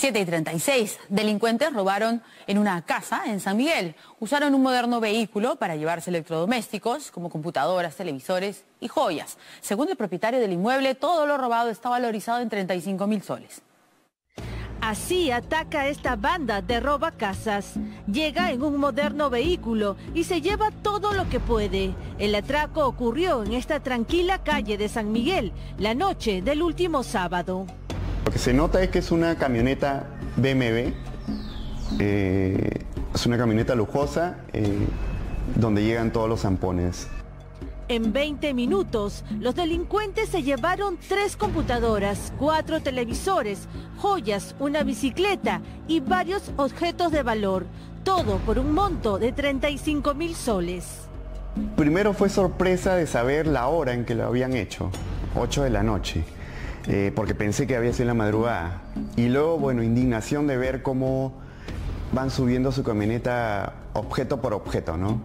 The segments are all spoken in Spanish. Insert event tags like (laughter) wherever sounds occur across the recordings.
7 y 36. Delincuentes robaron en una casa en San Miguel. Usaron un moderno vehículo para llevarse electrodomésticos como computadoras, televisores y joyas. Según el propietario del inmueble, todo lo robado está valorizado en 35 mil soles. Así ataca esta banda de roba casas. Llega en un moderno vehículo y se lleva todo lo que puede. El atraco ocurrió en esta tranquila calle de San Miguel la noche del último sábado. Lo que se nota es que es una camioneta BMW, eh, es una camioneta lujosa eh, donde llegan todos los zampones. En 20 minutos, los delincuentes se llevaron tres computadoras, cuatro televisores, joyas, una bicicleta y varios objetos de valor. Todo por un monto de 35 mil soles. Primero fue sorpresa de saber la hora en que lo habían hecho, 8 de la noche. Eh, porque pensé que había sido la madrugada. Y luego, bueno, indignación de ver cómo van subiendo su camioneta objeto por objeto, ¿no?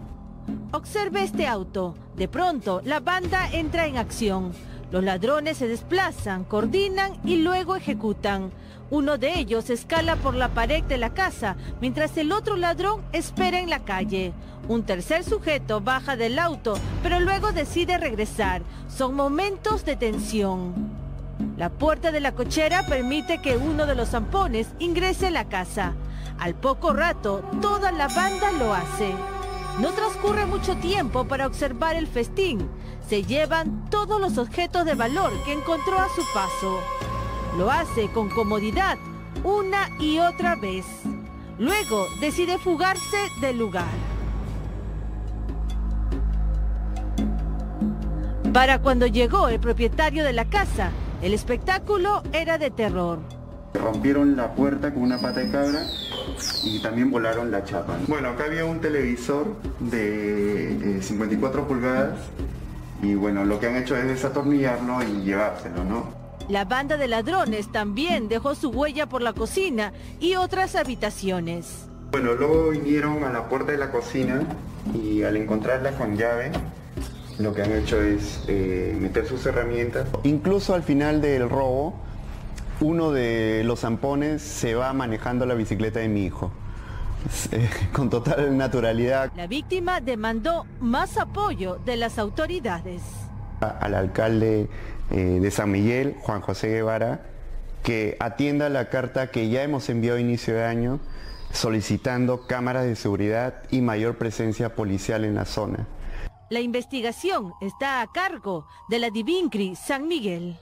Observe este auto. De pronto, la banda entra en acción. Los ladrones se desplazan, coordinan y luego ejecutan. Uno de ellos escala por la pared de la casa, mientras el otro ladrón espera en la calle. Un tercer sujeto baja del auto, pero luego decide regresar. Son momentos de tensión. La puerta de la cochera permite que uno de los zampones ingrese a la casa. Al poco rato, toda la banda lo hace. No transcurre mucho tiempo para observar el festín. Se llevan todos los objetos de valor que encontró a su paso. Lo hace con comodidad una y otra vez. Luego decide fugarse del lugar. Para cuando llegó el propietario de la casa, el espectáculo era de terror. Rompieron la puerta con una pata de cabra y también volaron la chapa. Bueno, acá había un televisor de 54 eh, pulgadas y bueno, lo que han hecho es desatornillarlo y llevárselo, ¿no? La banda de ladrones también dejó su huella por la cocina y otras habitaciones. Bueno, luego vinieron a la puerta de la cocina y al encontrarla con llave, lo que han hecho es eh, meter sus herramientas. Incluso al final del robo, uno de los zampones se va manejando la bicicleta de mi hijo. Eh, (laughs) con total naturalidad. La víctima demandó más apoyo de las autoridades. Al alcalde eh, de San Miguel, Juan José Guevara, que atienda la carta que ya hemos enviado a inicio de año solicitando cámaras de seguridad y mayor presencia policial en la zona. La investigación está a cargo de la Divincri San Miguel.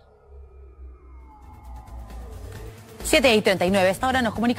7 y 39. Esta hora nos comunica.